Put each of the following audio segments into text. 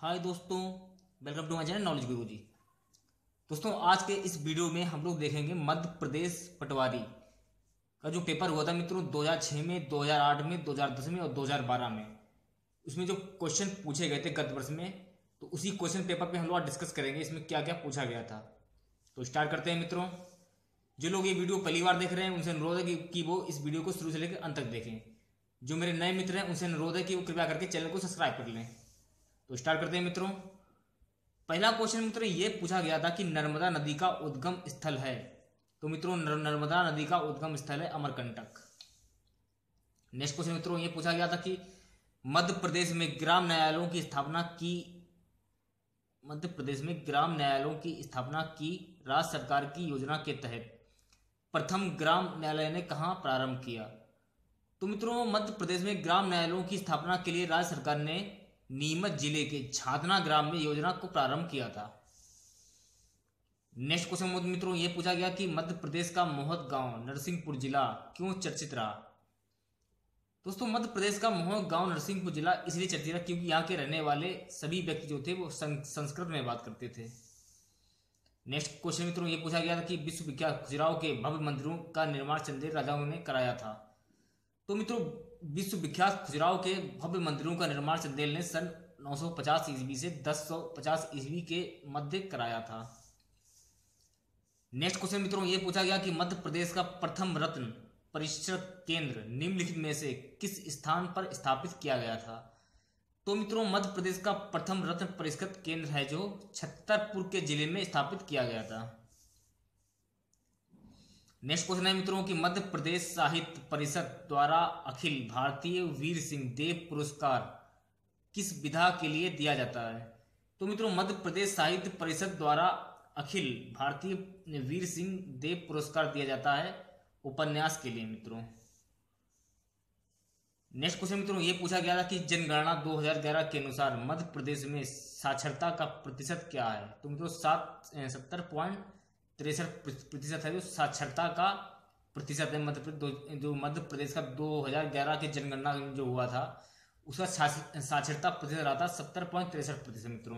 हाय दोस्तों welcome to my channel knowledge Guru ji दोस्तों, आज के इस वीडियो में हम लोग देखेंगे मध्य प्रदेश पटवारी का जो पेपर हुआ था मित्रों 2006 में 2008 में 2010 में और 2012 में। उसमें जो क्वेश्चन पूछे गए थे गत वर्ष में तो उसी क्वेश्चन पेपर पे हम लोग डिस्कस करेंगे, इसमें क्या क्या पूछा गया था। तो स्टार्ट करते हैं मित्रों। जो लोग ये वीडियो पहली बार देख रहे हैं, उनसे अनुरोध है कि वो इस वीडियो को शुरू से लेकर अंत तक देखें। जो मेरे नए मित्र हैं, उनसे अनुरोध है कि वो कृपया करके चैनल को सब्सक्राइब कर लें। तो स्टार्ट करते हैं मित्रों। पहला क्वेश्चन मित्रों ये पूछा गया था कि नर्मदा नदी का उद्गम स्थल है। तो मित्रों नर्मदा नदी का उद्गम स्थल है अमरकंटक। नेक्स्ट क्वेश्चन मित्रों, ये पूछा गया था कि मध्य प्रदेश में ग्राम न्यायालयों की स्थापना की, मध्य प्रदेश में ग्राम न्यायालयों की स्थापना की राज्य सरकार की योजना के तहत प्रथम ग्राम न्यायालय ने कहा प्रारंभ किया? तो मित्रों, मध्य प्रदेश में ग्राम न्यायालयों की स्थापना के लिए राज्य सरकार ने नीमच ज़िले के छातना ग्राम में योजना को प्रारंभ किया था। नेक्स्ट क्वेश्चन मित्रों, ये पूछा गया कि मध्य प्रदेश का मोहत गाँव, नरसिंहपुर जिला क्यों चर्चित रहा? दोस्तों, मध्य प्रदेश का मोहत गाँव, नरसिंहपुर जिला इसलिए चर्चित रहा क्योंकि यहाँ के रहने वाले सभी व्यक्ति जो थे, वो संस्कृत में बात करते थे। नेक्स्ट क्वेश्चन मित्रों, ये पूछा गया था कि विश्व विख्यात खजुराहो के भव्य मंदिरों का निर्माण चंदेल राजाओं ने कराया था। तो मित्रों विश्व विख्यात खजुराहो के भव्य मंदिरों का निर्माण चंदेल ने सन 950 ईस्वी से 1050 ईस्वी के मध्य कराया था। नेक्स्ट क्वेश्चन मित्रों, ये पूछा गया कि मध्य प्रदेश का प्रथम रत्न परिषद केंद्र निम्नलिखित में से किस स्थान पर स्थापित किया गया था? तो मित्रों, मध्य प्रदेश का प्रथम रत्न परिष्कृत केंद्र है जो छतरपुर के ज़िले में स्थापित किया गया था। नेक्स्ट क्वेश्चन है मित्रों की, मध्य प्रदेश साहित्य परिषद द्वारा अखिल भारतीय वीर सिंह देव पुरस्कार किस विधा के लिए दिया जाता है? तो मित्रों, मध्य प्रदेश साहित्य परिषद द्वारा अखिल भारतीय वीर सिंह देव पुरस्कार दिया जाता है उपन्यास के लिए मित्रों। नेक्स्ट क्वेश्चन मित्रों, ये पूछा गया था कि जनगणना 2011 के अनुसार मध्य प्रदेश में साक्षरता का प्रतिशत क्या है? तो मित्रों, सात, सत्तर पॉइंट तिरसठ प्रतिशत है जो साक्षरता का प्रतिशत है। मध्य प्रदेश जो मध्य प्रदेश का 2011 के जनगणना जो हुआ था, उसका साक्षरता प्रतिशत रहा था सत्तर पॉइंट तिरसठ प्रतिशत, मित्रों।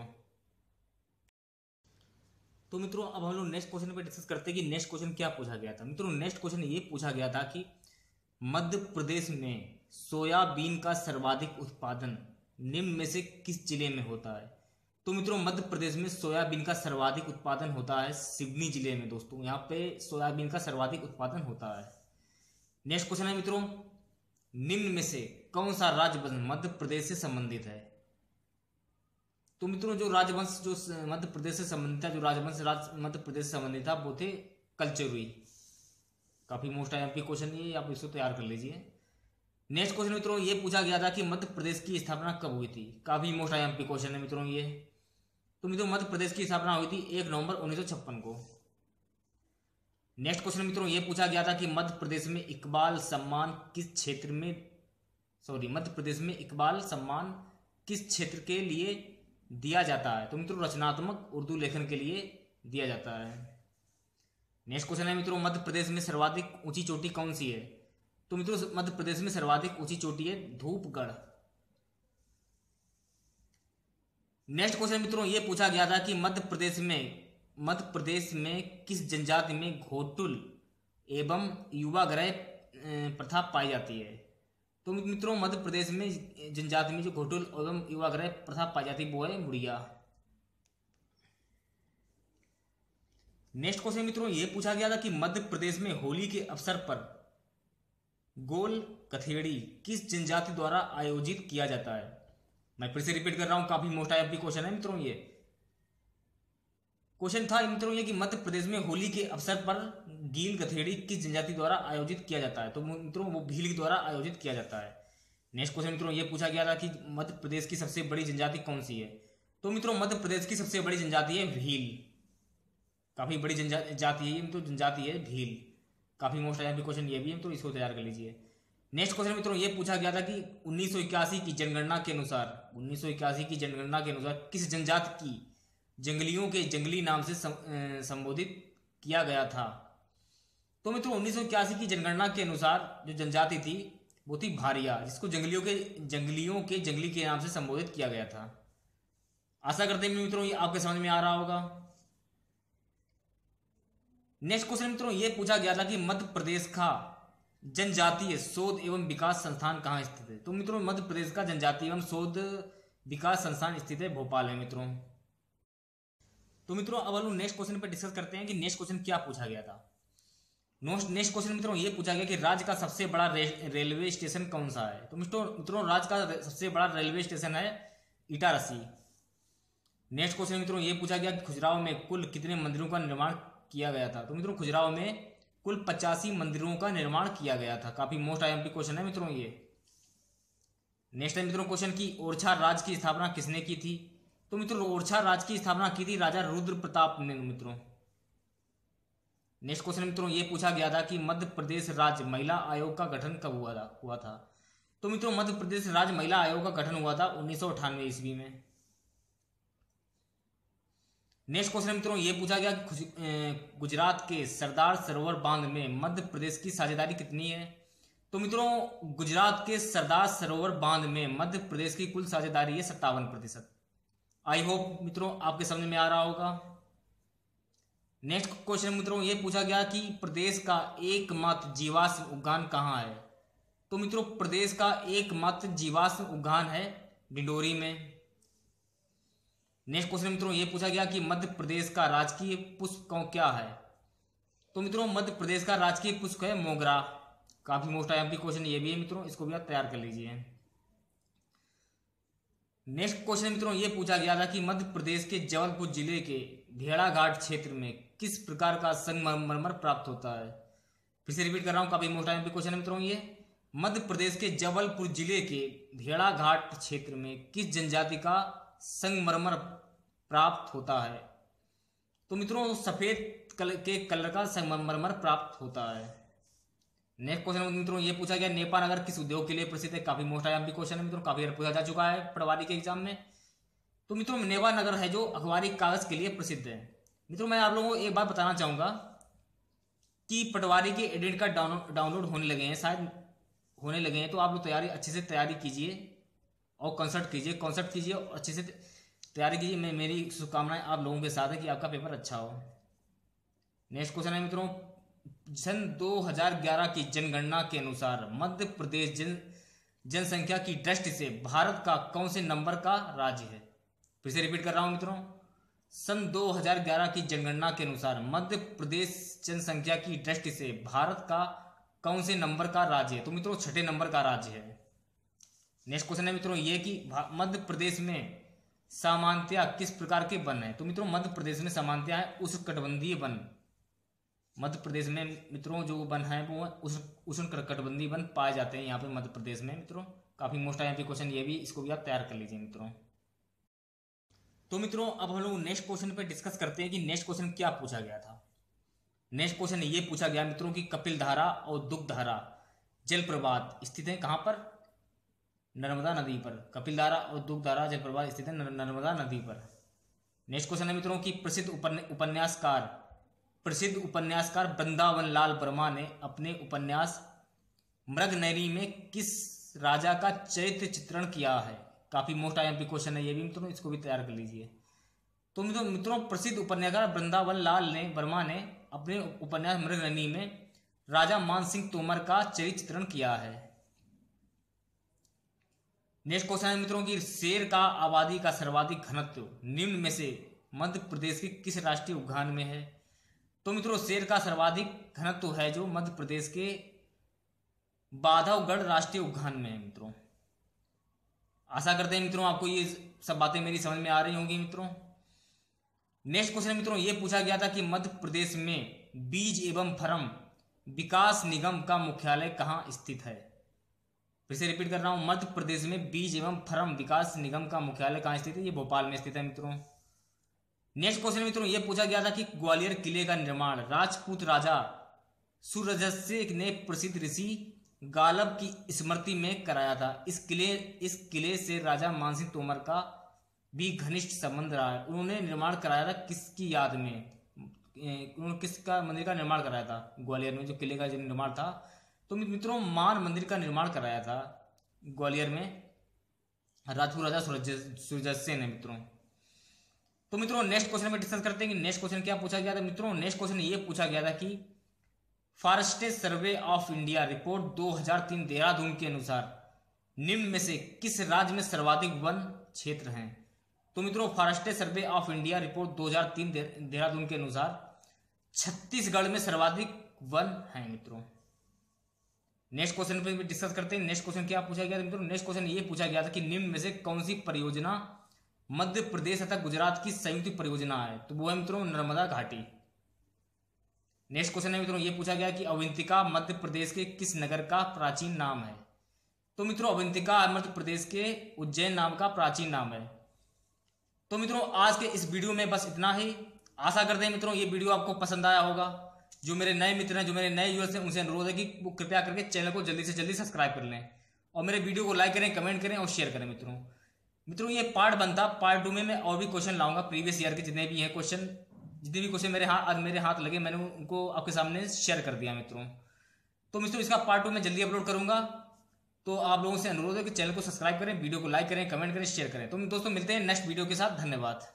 तो मित्रों, अब हम लोग नेक्स्ट क्वेश्चन पे डिस्कस करते हैं कि नेक्स्ट क्वेश्चन क्या पूछा गया था। मित्रों नेक्स्ट क्वेश्चन ये पूछा गया था कि मध्य प्रदेश में सोयाबीन का सर्वाधिक उत्पादन निम्न में से किस ज़िले में होता है? तो मित्रों मध्य प्रदेश में सोयाबीन का सर्वाधिक उत्पादन होता है सिवनी ज़िले में, दोस्तों। यहाँ पे सोयाबीन का सर्वाधिक उत्पादन होता है। नेक्स्ट क्वेश्चन है मित्रों, निम्न में से कौन सा राजवंश मध्य प्रदेश से संबंधित है? तो मित्रों, जो राजवंश, जो मध्य प्रदेश से संबंधित है जो राजवंश, राज मध्य प्रदेश से संबंधित था, वो थे कल्चरुई। काफ़ी मोस्ट आई क्वेश्चन ये, आप इसको तैयार कर लीजिए। नेक्स्ट क्वेश्चन मित्रों, ये पूछा गया था कि मध्य प्रदेश की स्थापना कब हुई थी। काफ़ी मोस्ट आई क्वेश्चन है मित्रों ये। तो मित्रों मध्य प्रदेश की स्थापना हुई थी एक नवंबर उन्नीस सौ छप्पन को। नेक्स्ट क्वेश्चन मित्रों यह पूछा गया था कि मध्य प्रदेश में इकबाल सम्मान किस क्षेत्र में सॉरी मध्य प्रदेश में इकबाल सम्मान किस क्षेत्र के लिए दिया जाता है? तो मित्रों, रचनात्मक उर्दू लेखन के लिए दिया जाता है। नेक्स्ट क्वेश्चन है मित्रों, मध्य प्रदेश में सर्वाधिक ऊँची चोटी कौन सी है? तो मित्रों, मध्य प्रदेश में सर्वाधिक ऊँची चोटी है धूपगढ़। नेक्स्ट क्वेश्चन मित्रों, ये पूछा गया था कि मध्य प्रदेश में, मध्य प्रदेश में किस जनजाति में घोटुल एवं युवा ग्रह प्रथा पाई जाती है? तो मित्रों, मध्य प्रदेश में जनजाति में जो घोटुल एवं युवा ग्रह प्रथा पाई जाती है, वो है मुड़िया। नेक्स्ट क्वेश्चन मित्रों, ये पूछा गया था कि मध्य प्रदेश में होली के अवसर पर गोल कथेड़ी किस जनजाति द्वारा आयोजित किया जाता है? मैं फिर से रिपीट कर रहा हूँ, काफ़ी मोस्ट आई क्वेश्चन है मित्रों ये। क्वेश्चन था मित्रों ये कि मध्य प्रदेश में होली के अवसर पर गील गथेड़ी किस जनजाति द्वारा आयोजित किया जाता है? तो मित्रों वो भील के द्वारा आयोजित किया जाता है। नेक्स्ट क्वेश्चन मित्रों ये पूछा गया था कि मध्य प्रदेश की सबसे बड़ी जनजाति कौन सी है? तो मित्रों मध्य प्रदेश की सबसे बड़ी जनजाति है भील। काफ़ी बड़ी जनजाति है मित्रों, जनजाति है भील। काफ़ी मोस्ट आई क्वेश्चन ये भी है तो इसको तैयार कर लीजिए। नेक्स्ट क्वेश्चन मित्रों, ये पूछा गया था कि उन्नीस सौ इक्यासी की जनगणना के अनुसार, उन्नीस सौ इक्यासी की जनगणना के अनुसार किस जनजाति की जंगलियों के जंगली नाम से संबोधित किया गया था? तो मित्रों, उन्नीस की जनगणना के अनुसार जो जनजाति थी, वो थी भारिया, जिसको जंगलियों के जंगलियों के जंगली के नाम से संबोधित किया गया था। आशा करते हैं मित्रों, ये आपके समझ में आ रहा होगा। नेक्स्ट क्वेश्चन मित्रों, ये पूछा गया था कि मध्य प्रदेश का जनजातीय शोध एवं विकास संस्थान कहाँ स्थित है? तो मित्रों मध्य प्रदेश का जनजातीय एवं शोध विकास संस्थान स्थित है भोपाल में मित्रों। तो मित्रों अब हम नेक्स्ट क्वेश्चन पर डिस्कस करते हैं कि नेक्स्ट क्वेश्चन क्या पूछा गया था। नेक्स्ट क्वेश्चन मित्रों ये पूछा गया कि राज्य का सबसे बड़ा रे, रेलवे स्टेशन कौन सा है? तो मित्रों मित्रों राज्य का सबसे बड़ा रेलवे स्टेशन है इटारसी। नेक्स्ट क्वेश्चन मित्रों ये पूछा गया कि खुजराव में कुल कितने मंदिरों का निर्माण किया गया था? तो मित्रों खुजराव में कुल पचासी मंदिरों का निर्माण किया गया था। काफ़ी मोस्ट आई क्वेश्चन है मित्रों ये। नेक्स्ट है मित्रों क्वेश्चन की, ओरछा राज की स्थापना किसने की थी? तो मित्रों, ओरछा राज की स्थापना की थी राजा रुद्र प्रताप ने मित्रों। नेक्स्ट क्वेश्चन मित्रों, ये पूछा गया था कि मध्य प्रदेश राज्य महिला आयोग का गठन कब हुआ था? हुआ था। तो मित्रों, मध्य प्रदेश राज्य महिला आयोग का गठन हुआ था उन्नीस सौ अठानवे ईस्वी में। नेक्स्ट क्वेश्चन मित्रों, ये पूछा गया कि गुजरात के सरदार सरोवर बाँध में मध्य प्रदेश की साझेदारी कितनी है? तो मित्रों, गुजरात के सरदार सरोवर बाँध में मध्य प्रदेश की कुल साझेदारी है सत्तावन प्रतिशत। आई होप मित्रों, आपके समझ में आ रहा होगा। नेक्स्ट क्वेश्चन मित्रों, ये पूछा गया कि प्रदेश का एकमात्र जीवाश्म उद्यान कहाँ है? तो मित्रों, प्रदेश का एकमात्र जीवाश्म उद्यान है डिंडोरी में। नेक्स्ट क्वेश्चन मित्रों, ये पूछा गया कि मध्य प्रदेश का राजकीय पुष्प क्या है? तो मित्रों, मध्य प्रदेश का राजकीय पुष्प है मोगरा। काफ़ी मोस्ट आई क्वेश्चन ये भी है मित्रों, इसको भी आप तैयार कर लीजिए। नेक्स्ट क्वेश्चन मित्रों, ये पूछा गया था कि मध्य प्रदेश के जबलपुर ज़िले के भेड़ाघाट क्षेत्र में किस प्रकार का संगमरमर प्राप्त होता है? फिर से रिपीट कर रहा हूँ, काफ़ी मोटा क्वेश्चन है मित्रों ये। मध्य प्रदेश के जबलपुर ज़िले के भेड़ाघाट क्षेत्र में किस जनजाति का संगमरमर प्राप्त होता है। तो मित्रों, सफ़ेद कलर के कलर का संगमरमर प्राप्त होता है। नेक्स्ट क्वेश्चन मित्रों, ये पूछा गया, नेपाल नगर किस उद्योग के लिए प्रसिद्ध है? काफ़ी मोस्ट आई क्वेश्चन है मित्रों, काफ़ी पूछा जा चुका है पटवारी के एग्ज़ाम में। तो मित्रों नेवा नगर है जो अखबारी कागज़ के लिए प्रसिद्ध है। मित्रों, मैं आप लोगों को एक बात बताना चाहूँगा कि पटवारी के एडिट कार्ड डाउनलोड होने लगे हैं, शायद होने लगे हैं तो आप लोग तैयारी, अच्छे से तैयारी कीजिए। और कंसल्ट कीजिए कॉन्सर्ट कीजिए और अच्छे से तैयारी कीजिए। मैं, मेरी शुभकामनाएँ आप लोगों के साथ है कि आपका पेपर अच्छा हो। नेक्स्ट क्वेश्चन है मित्रों। सन 2011 की जनगणना के अनुसार मध्य प्रदेश जन, जनसंख्या की दृष्टि से भारत का कौन से नंबर का राज्य है? फिर से रिपीट कर रहा हूँ मित्रों। सन 2011 की जनगणना के अनुसार मध्य प्रदेश जनसंख्या की दृष्टि से भारत का कौन से नंबर का राज्य है? तो मित्रों, छठे नंबर का राज्य है। नेक्स्ट क्वेश्चन है मित्रों ये कि मध्य प्रदेश में सामान्यतया किस प्रकार के वन है? तो मित्रों मध्य प्रदेश में सामान्यतया है उस कटबंधीय वन मध्य प्रदेश में मित्रों जो वन है वो उष्ण कटबंधीय वन पाए जाते हैं यहाँ पे मध्य प्रदेश में मित्रों। काफ़ी मोस्ट आई क्वेश्चन ये भी, इसको भी आप तैयार कर लीजिए मित्रों। तो मित्रों अब हम लोग नेक्स्ट क्वेश्चन पे डिस्कस करते हैं कि नेक्स्ट क्वेश्चन क्या पूछा गया था। नेक्स्ट क्वेश्चन ये पूछा गया मित्रों की कपिल धारा और दुग्ध धारा जल प्रपात स्थित है कहाँ पर? नर्मदा नदी पर कपिल धारा और दुग्ध धारा जल स्थित है नर्मदा नदी पर। नेक्स्ट क्वेश्चन है मित्रों की, प्रसिद्ध उपन्यासकार। प्रसिद्ध उपन्यासकार वृंदावन लाल वर्मा ने अपने उपन्यास मृगनैरी में किस राजा का चरित्र चित्रण किया है? काफ़ी मोस्ट आई क्वेश्चन है ये भी मित्रों, इसको भी तैयार कर लीजिए। तो मित्रों मित्रों, प्रसिद्ध उपन्यासकार वृंदावन लाल ने, वर्मा ने अपने उपन्यास मृगननी में राजा मान सिंह तोमर का चरित्र चित्रण किया है। नेक्स्ट क्वेश्चन है मित्रों की, शेर का आबादी का सर्वाधिक घनत्व, निम्न में से मध्य प्रदेश के किस राष्ट्रीय उद्यान में है? तो मित्रों, शेर का सर्वाधिक घनत्व है जो मध्य प्रदेश के बाधवगढ़ राष्ट्रीय उद्यान में है मित्रों। आशा करते हैं मित्रों, आपको ये सब बातें मेरी समझ में आ रही होंगी मित्रों। नेक्स्ट क्वेश्चन मित्रों, ये पूछा गया था कि मध्य प्रदेश में बीज एवं फर्म विकास निगम का मुख्यालय कहाँ स्थित है? फिर से रिपीट कर रहा हूँ मध्य प्रदेश में बीज एवं फर्म विकास निगम का मुख्यालय कहाँ स्थित है? ये भोपाल में स्थित है मित्रों। नेक्स्ट क्वेश्चन मित्रों, ये पूछा गया था कि ग्वालियर किले का निर्माण, राजपूत राजा सूरजस्य ने प्रसिद्ध ऋषि गालब की स्मृति में कराया था। इस किले इस किले से राजा मानसिंह तोमर का भी घनिष्ठ संबंध रहा है। उन्होंने निर्माण कराया था किसकी याद में? उन्होंने किसका मंदिर का निर्माण कराया था? ग्वालियर में जो किले का जो निर्माण था तो मित्रों, मान मंदिर का निर्माण कराया था ग्वालियर में। राजपूत राजा, सूरज, सूरजस्य ने मित्रों। तो मित्रों नेक्स्ट क्वेश्चन में डिस्कस करते हैं कि नेक्स्ट क्वेश्चन क्या पूछा गया था? मित्रों नेक्स्ट क्वेश्चन ये पूछा गया था कि forests survey of India report 2003 Dehradun के अनुसार निम्न में से किस राज्य में सर्वाधिक वन क्षेत्र हैं? तो मित्रों forests survey of India report 2003 Dehradun के अनुसार छत्तीसगढ़ में सर्वाधिक वन है मित्रों। नेक्स्ट क्वेश्चन पे डिस्कस करते हैं। नेक्स्ट क्वेश्चन क्या पूछा गया था मित्रों? नेक्स्ट क्वेश्चन ये पूछा गया था कि निम्न में से कौन सी परियोजना मध्य प्रदेश तथा गुजरात की संयुक्त परियोजना है? तो वो है मित्रों नर्मदा घाटी। नेक्स्ट क्वेश्चन है मित्रों, ये पूछा गया कि अवंतिका मध्य प्रदेश के किस नगर का प्राचीन नाम है? तो मित्रों, अवंतिका मध्य प्रदेश के उज्जैन नाम का प्राचीन नाम है। तो मित्रों, आज के इस वीडियो में बस इतना ही। आशा करते हैं मित्रों, ये वीडियो आपको पसंद आया होगा। जो मेरे नए मित्र हैं, जो मेरे नए यूज़र्स हैं, उनसे अनुरोध है कि वो कृपया करके चैनल को जल्दी से जल्दी सब्सक्राइब कर लें। और मेरे वीडियो को लाइक करें कमेंट करें और शेयर करें मित्रों। मित्रों, ये पार्ट बनता पार्ट टू में मैं और भी क्वेश्चन लाऊँगा प्रीवियस ईयर के जितने भी हैं क्वेश्चन जितने भी क्वेश्चन मेरे हाथ मेरे हाथ लगे, मैंने उनको आपके सामने शेयर कर दिया मित्रों। तो मित्रों, इसका पार्ट टू मैं जल्दी अपलोड करूँगा। तो आप लोगों से अनुरोध है कि चैनल को सब्सक्राइब करें वीडियो को लाइक करें कमेंट करें शेयर करें। तो दोस्तों, मिलते हैं नेक्स्ट वीडियो के साथ। धन्यवाद।